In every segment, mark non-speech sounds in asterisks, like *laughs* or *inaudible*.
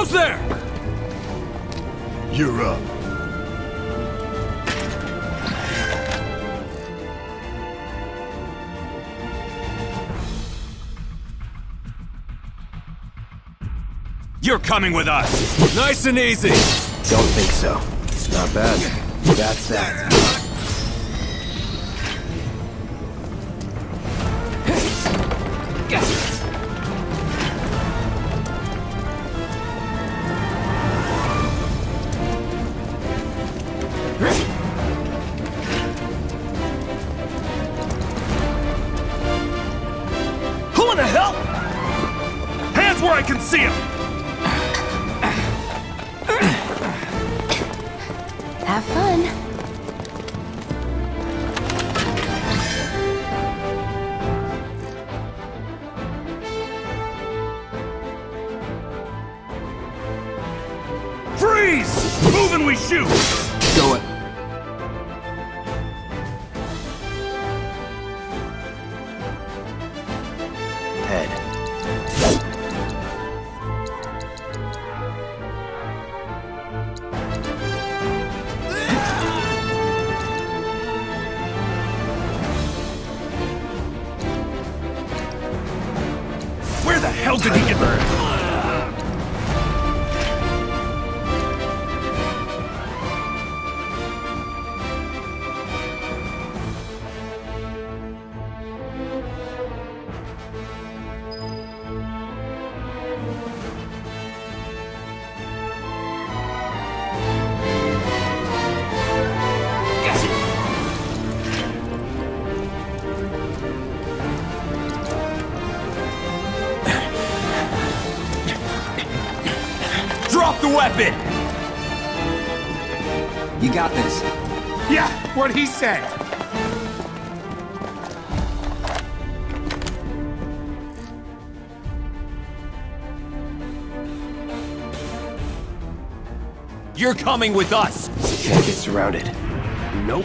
Halt! Goes there? You're up. You're coming with us. Nice and easy. Don't think so. It's not bad. That's that. Weapon! You got this. Yeah, what he said. You're coming with us! Can't get surrounded. Nope.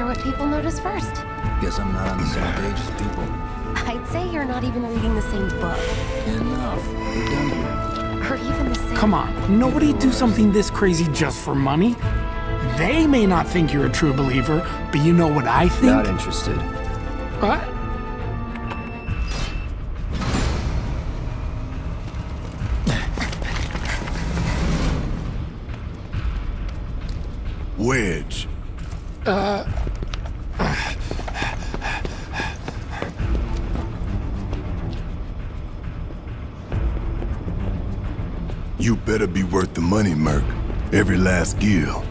Are what people notice first. Guess I'm not on the same page as people. I'd say you're not even reading the same book. Enough. We're done here. Or even the same... Come on, nobody do something this crazy just for money. They may not think you're a true believer, but you know what I think? Not interested. What? deal.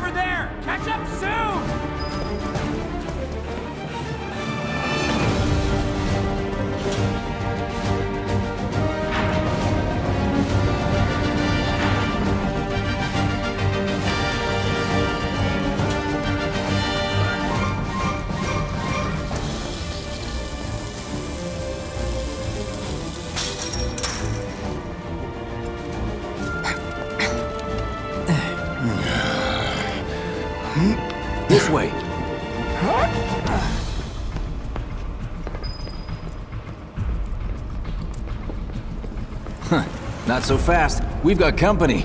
over there! Catch up soon! so fast. We've got company.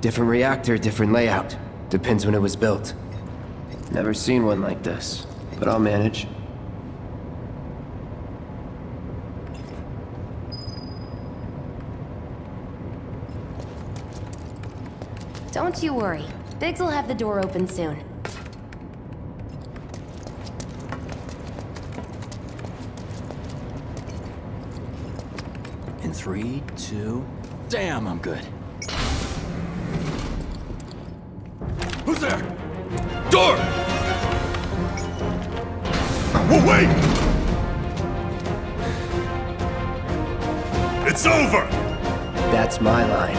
Different reactor, different layout. Depends when it was built. Never seen one like this, but I'll manage. Don't you worry. Biggs will have the door open soon. In three, two... Damn, I'm good. Door! Well, wait! It's over! That's my line.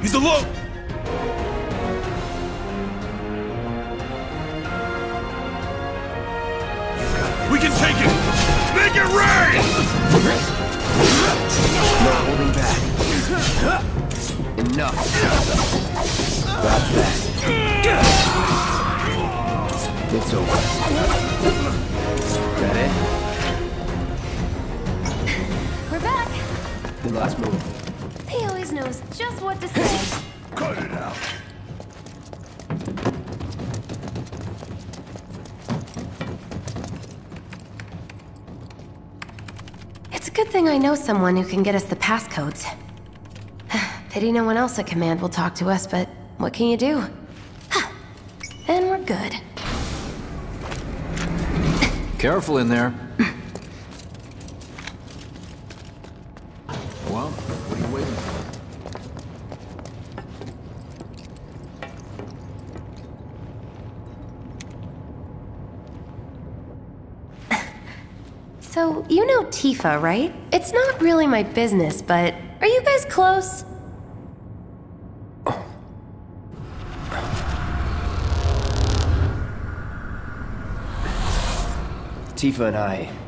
He's alone! Enough. That's that. It's over. That it? We're back. The last move. He always knows just what to say. Cut it out! It's a good thing I know someone who can get us the passcodes. Pity no one else at command will talk to us, but what can you do? Huh. and we're good. Careful in there. *clears throat* well, what are you waiting for? So, you know Tifa, right? It's not really my business, but are you guys close? Tifa and I.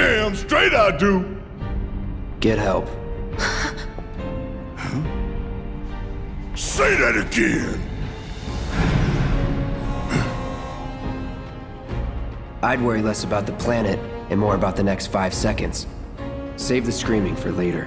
Damn straight I do! Get help. Say that again! I'd worry less about the planet and more about the next five seconds. Save the screaming for later.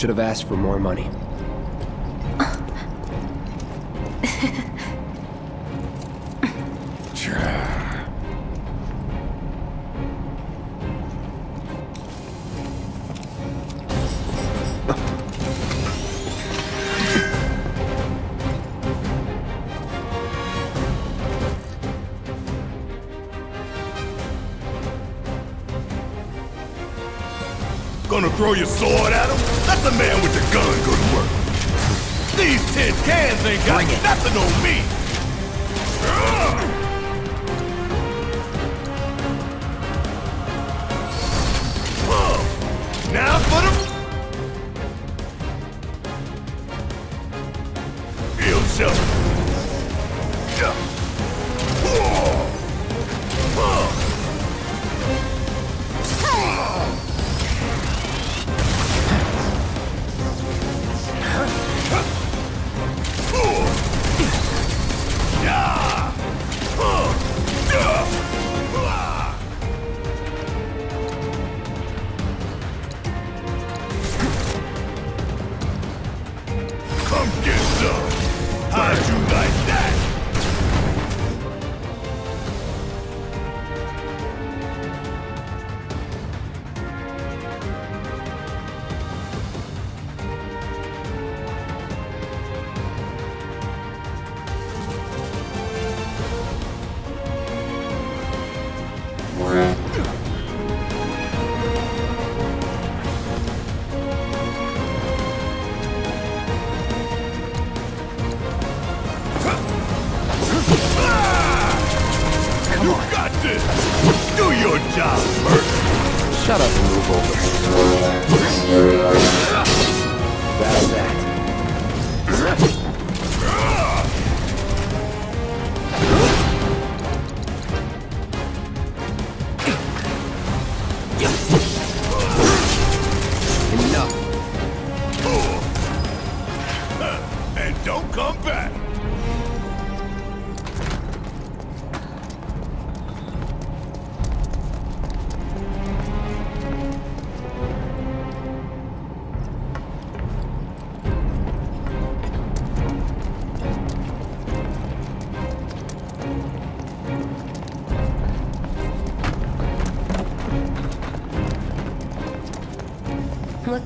Should have asked for more money. Gonna throw your sword at Cans ain't got nothing on me.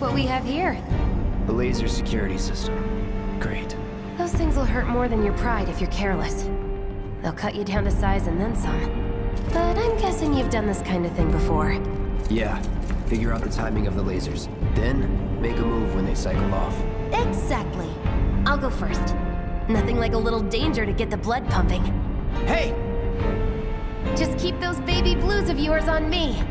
What we have here. The laser security system. Great. Those things will hurt more than your pride if you're careless. They'll cut you down to size and then some. But I'm guessing you've done this kind of thing before. Yeah. Figure out the timing of the lasers. Then, make a move when they cycle off. Exactly. I'll go first. Nothing like a little danger to get the blood pumping. Hey! Just keep those baby blues of yours on me.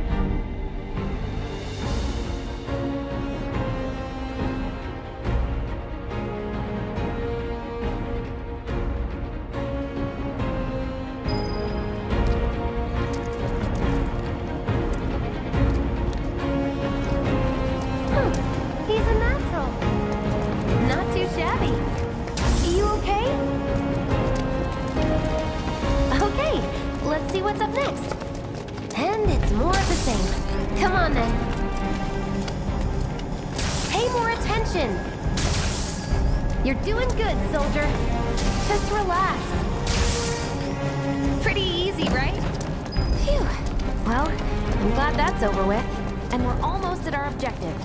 Over with. And we're almost at our objective.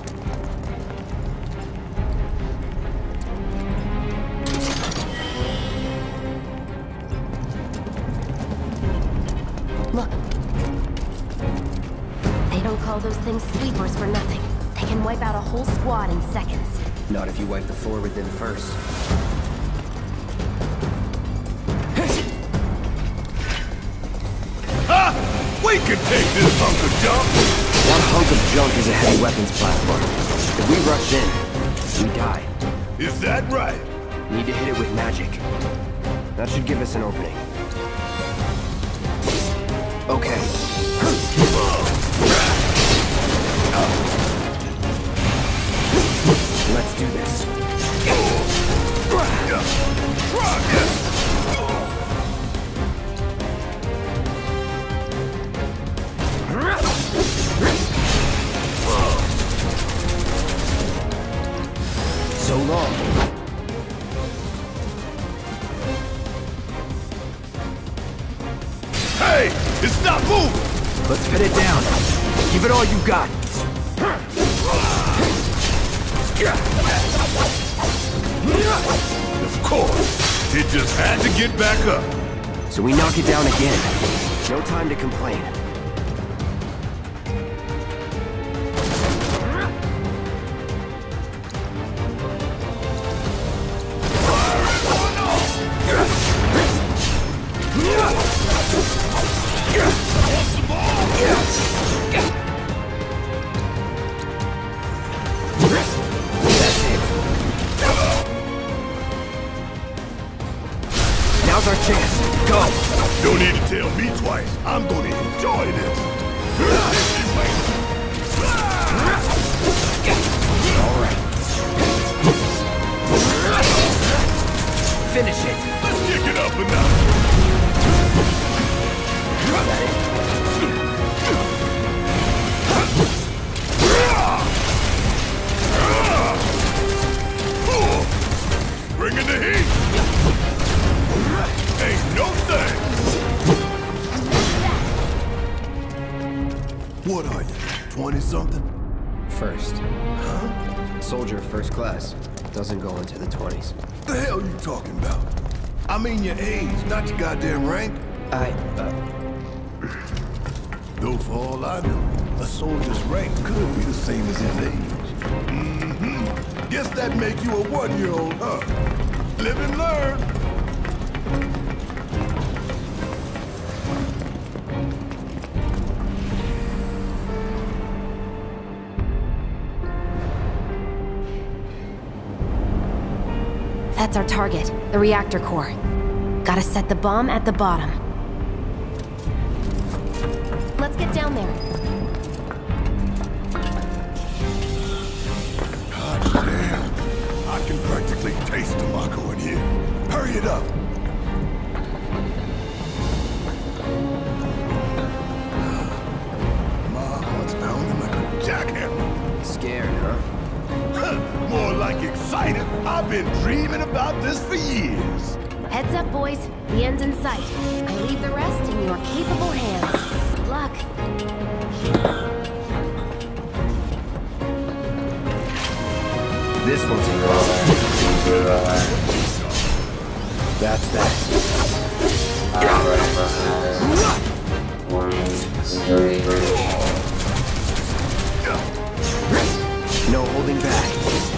Look. They don't call those things sweepers for nothing. They can wipe out a whole squad in seconds. Not if you wipe the floor with them first. Can take this hunk of junk! That hunk of junk is a heavy weapons platform. If we rush in, we die. Is that right? Need to hit it with magic. That should give us an opening. Of course. It just had to get back up. So we knock it down again. No time to complain. Tell me twice. I'm gonna enjoy this. All right. Finish it. Let's kick it up a notch. Bringing the heat. Ain't no thing. What are you, 20 something? First. Huh? Soldier first class. Doesn't go into the 20s. The hell you talking about? I mean your age, not your goddamn rank. I, uh, *clears throat* Though for all I know, a soldier's rank could be the same as his age. Mm-hmm. Guess that make you a one-year-old, huh? Live and learn. That's our target, the reactor core. Gotta set the bomb at the bottom. Let's get down there. God damn. I can practically taste tobacco in here. Hurry it up. My heart's oh, pounding like a jackhammer. scared, huh? More like excited. I've been dreaming about this for years. Heads up, boys. The end's in sight. I leave the rest in your capable hands. Good luck. This one's a go. That's that. No holding back.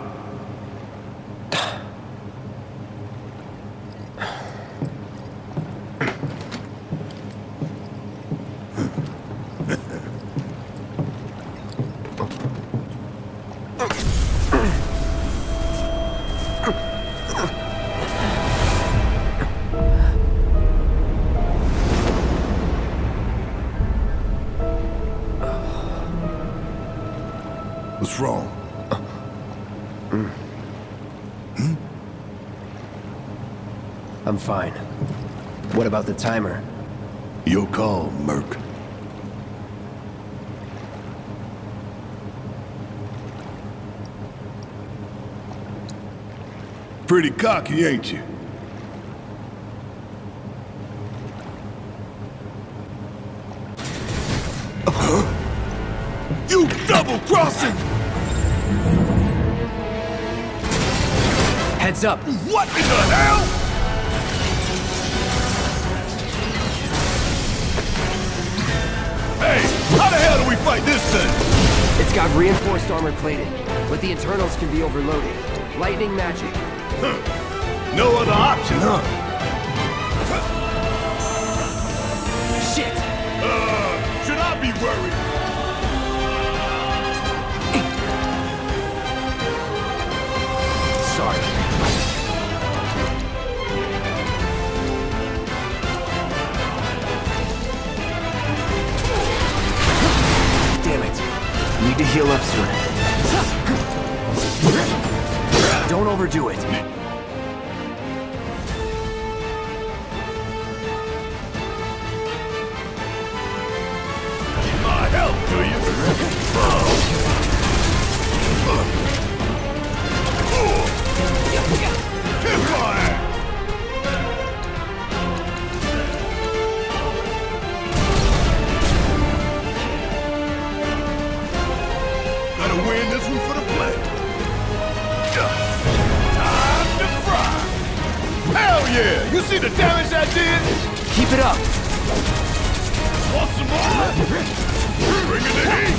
What's wrong? Uh, mm. hmm? I'm fine. What about the timer? Your call, Merc. Pretty cocky, ain't? You Heads up! What in the hell? Hey, how the hell do we fight this thing? It's got reinforced armor plating, but the internals can be overloaded. Lightning magic. No other option, huh? Need to heal up soon. Don't overdo it. This one for the play. Time to fry! Hell yeah! You see the damage I did? Keep it up. Want some more? Bring in the heat!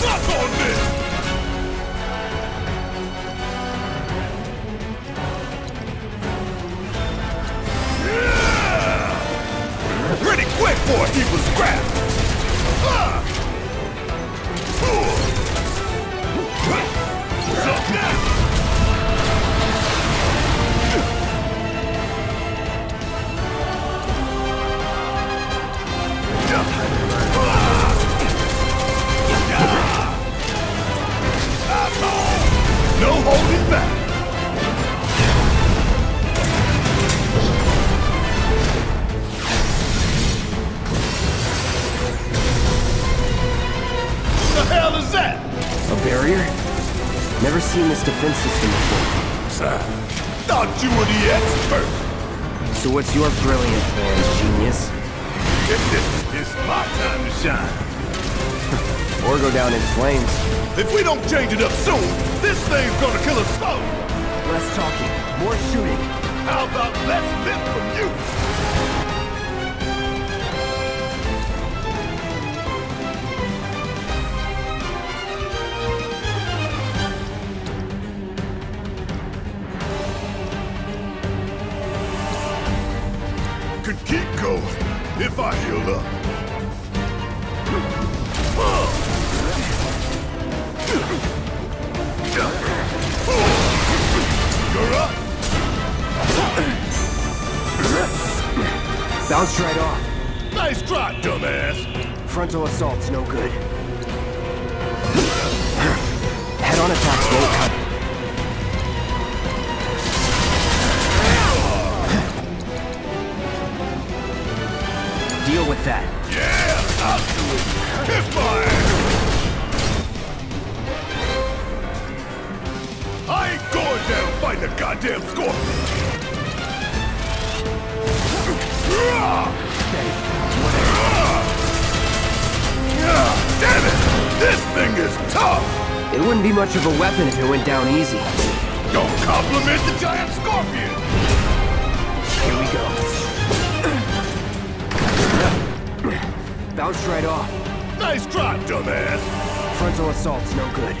Suck on this! Quick for scrap! Ah! Suck now! No holding back. What the hell is that? A barrier? Never seen this defense system before. Sir, thought you were the expert. So what's your brilliant plan, genius? it's my time to shine. *laughs* Or go down in flames. If we don't change it up soon, this thing's gonna kill us both. Less talking, more shooting. How about less lip from you? If I up. You're up. Bounced right off. Nice try, dumbass. Frontal assault's no good. Head-on attacks won't like that. Yeah, I'll do it. Kiss my ass. I ain't going down fighting a goddamn scorpion. Damn it! This thing is tough! It wouldn't be much of a weapon if it went down easy. Don't compliment the giant scorpion! Here we go. Bounced right off. Nice try, dumbass! Frontal assault's no good.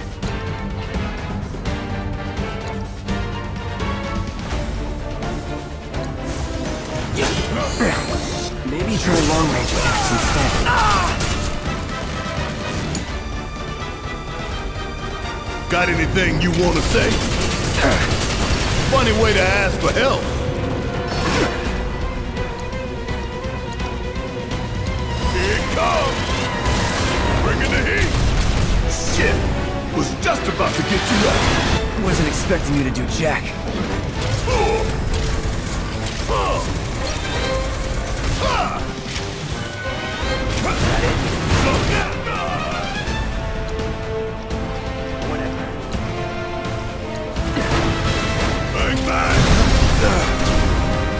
Maybe try long range attacks instead. Got anything you want to say? Funny way to ask for help. Just about to get you up. Wasn't expecting you to do jack. Whatever. Bang, bang!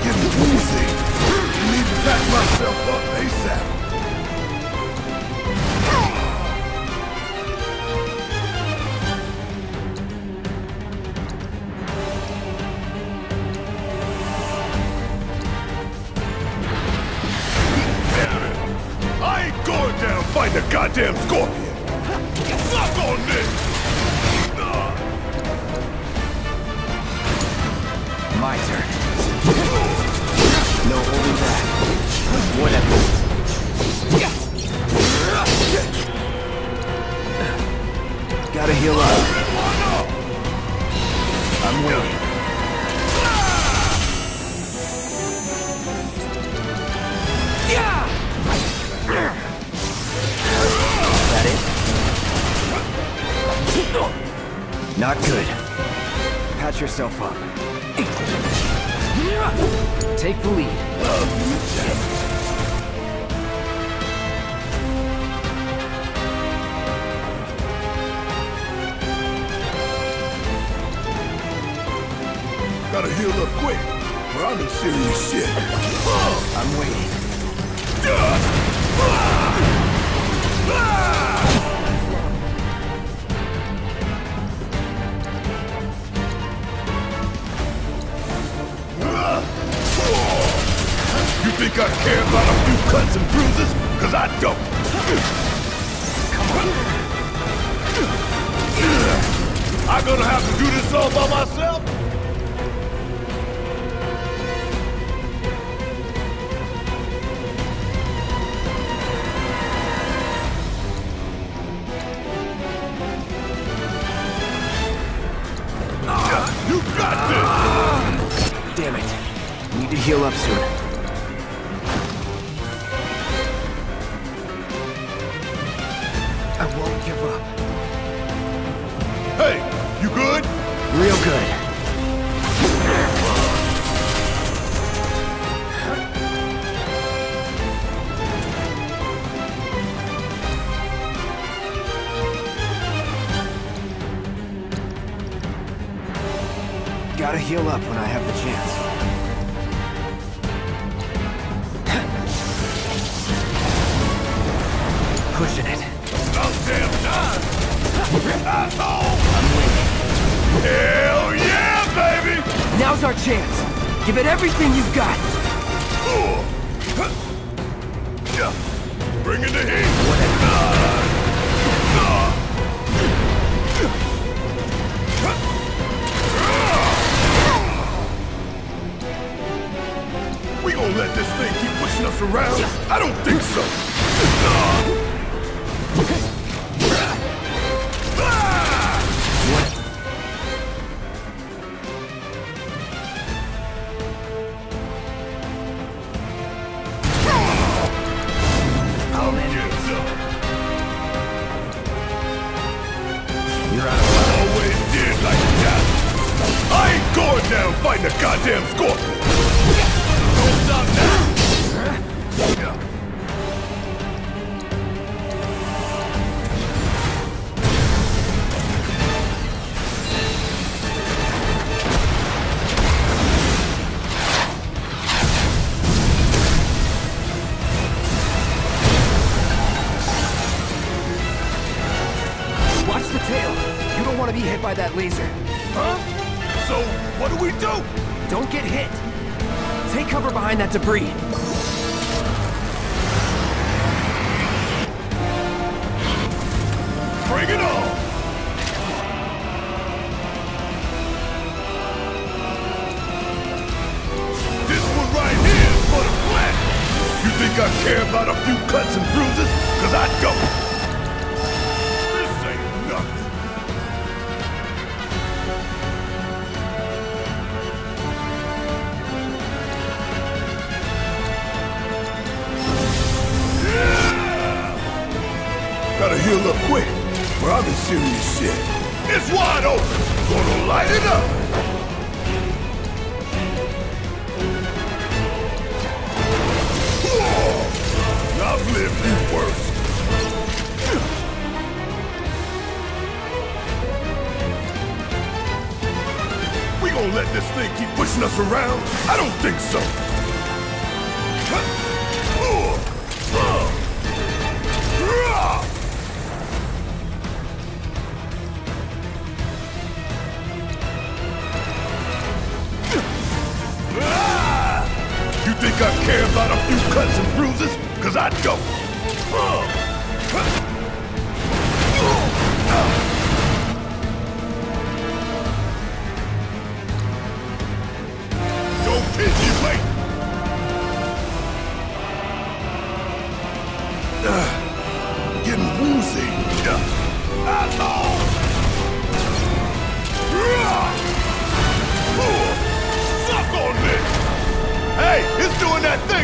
Get me. Need to pack myself up ASAP. Goddamn scorpion! Got this! Damn it. Need to heal up soon. I won't give up. Hey, you good? Real good. Heal up when I have the chance. *coughs* Pushing it. Damn! Asshole! Hell yeah, baby! Now's our chance. Give it everything you've got. That laser. Huh? So, what do we do? Don't get hit. Take cover behind that debris. Bring it on! This one right here is for the planet! You think I care about a few cuts and bruises? Cause I don't! I'm serious shit. It's wide open! Gonna light it up! I've lived through worse. We gonna let this thing keep pushing us around? I don't think so.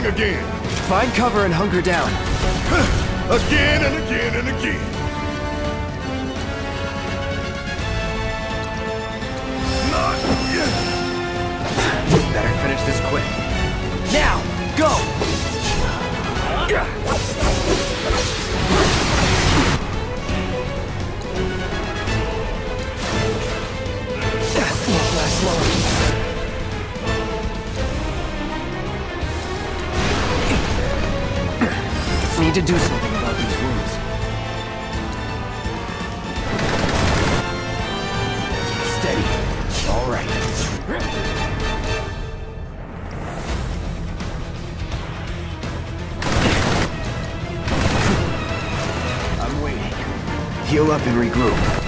Again! Find cover and hunker down. again and again and again. Not yet. Better finish this quick. Now, go! Won't last long. Need to do something about these wounds. Steady. All right. I'm waiting. Heal up and regroup.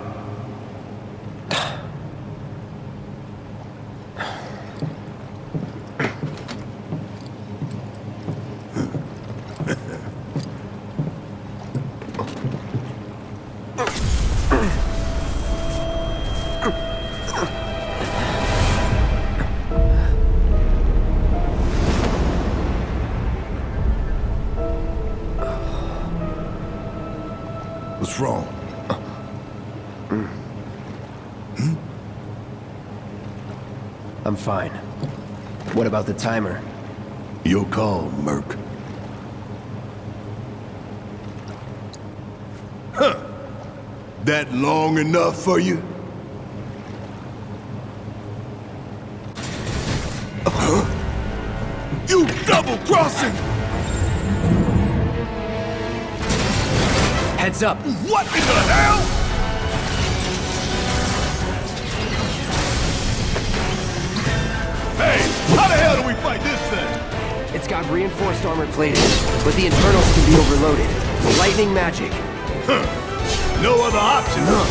I'm fine. What about the timer? Your call, Merc. Huh. That long enough for you? Huh? You double-crossing! Heads up. What reinforced armor plated, but the internals can be overloaded. Lightning magic. Huh. No other option, huh?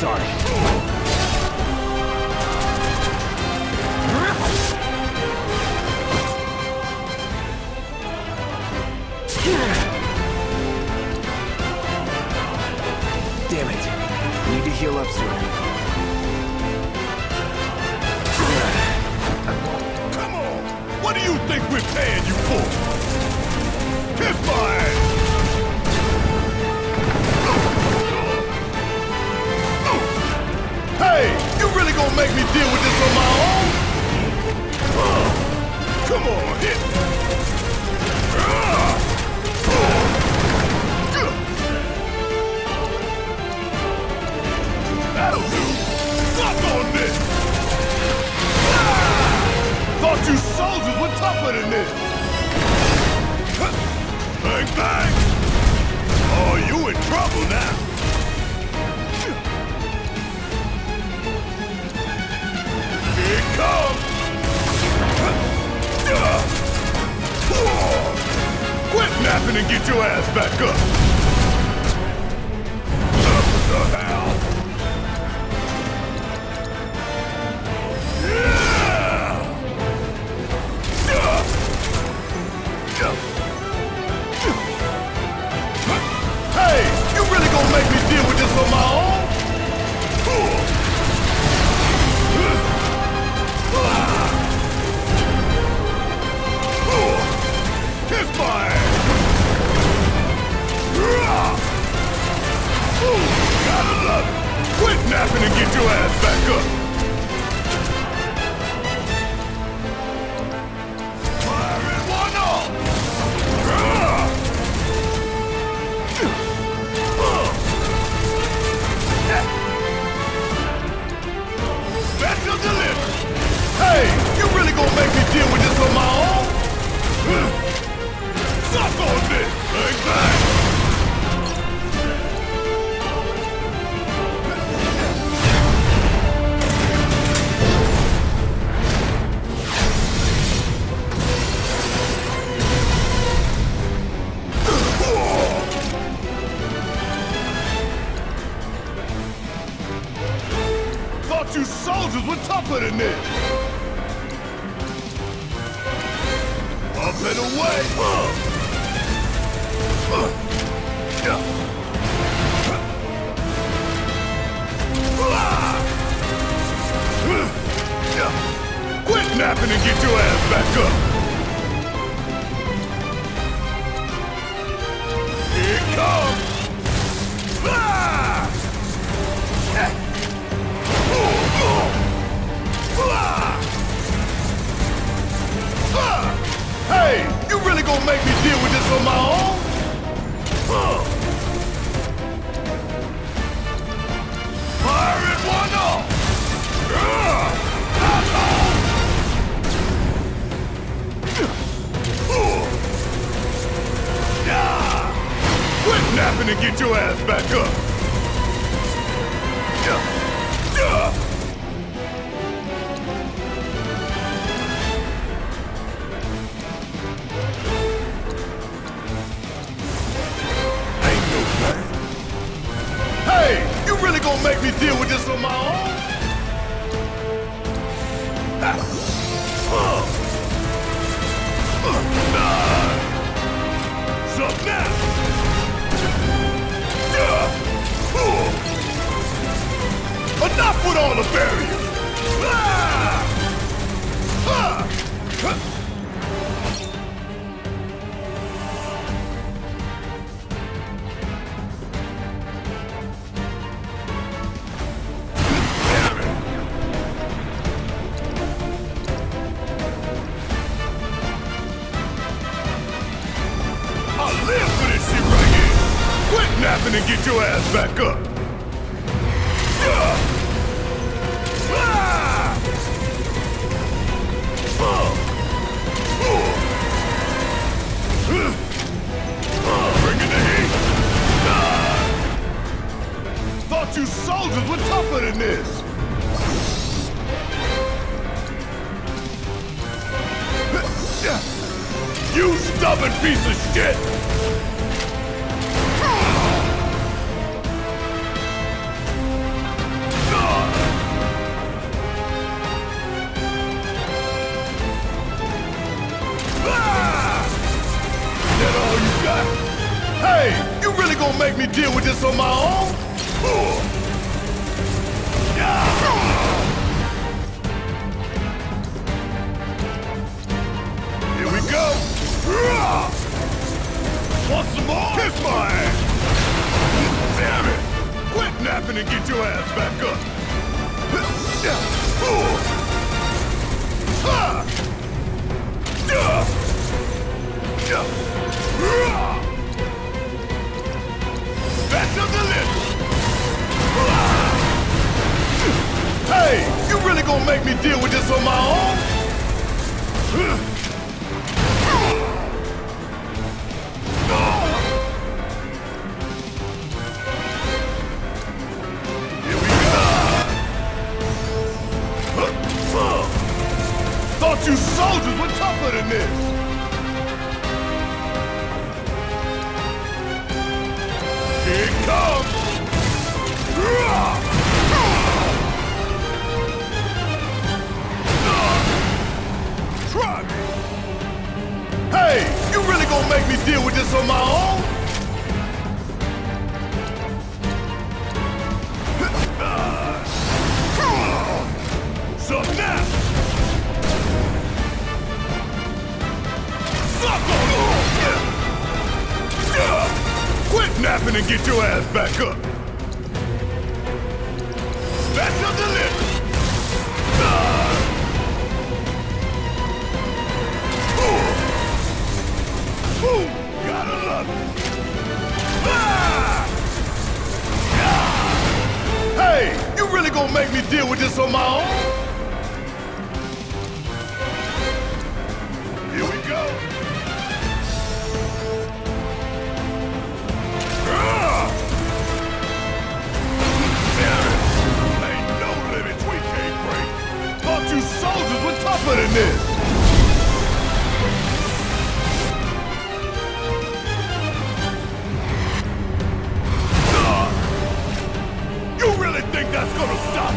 Sorry. really gonna make me deal with this on my own? So now! Enough with all the barriers! Back up!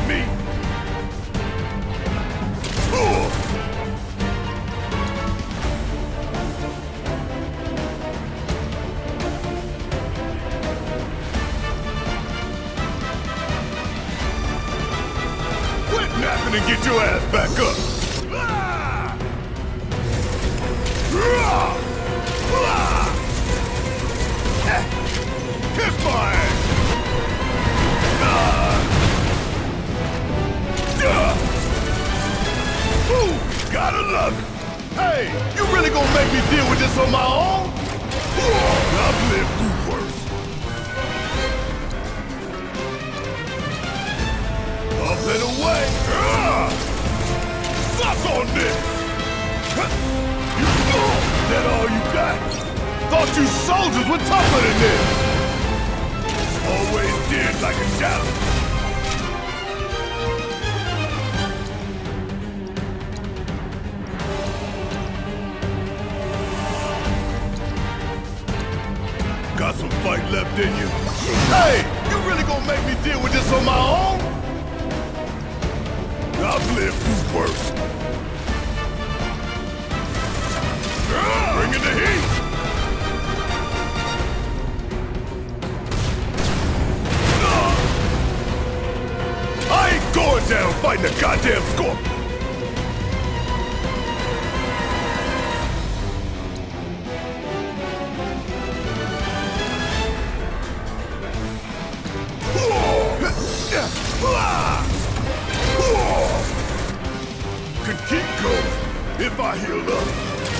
Me?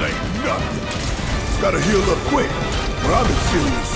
enough. Nothing. Gotta heal up quick, or I'm in serious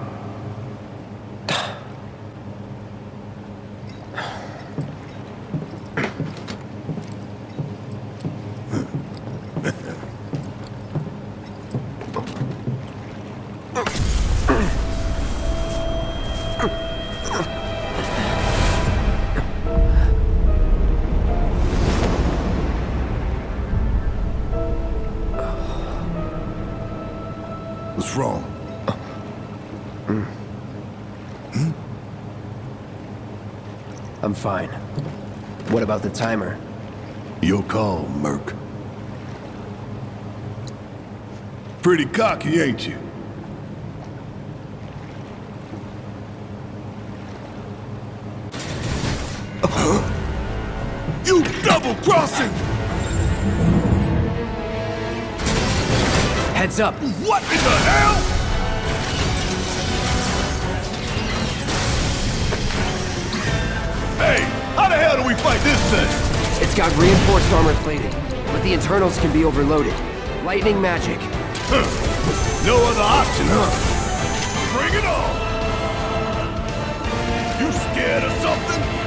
About the timer? Your call, Merc. Pretty cocky, ain't you? Uh-huh. You double-crossing! Heads up! What in the hell? Hey, how the hell do we fight this thing? It's got reinforced armor plating, but the internals can be overloaded. Lightning magic. Huh. No other option, huh? Bring it on! You scared of something?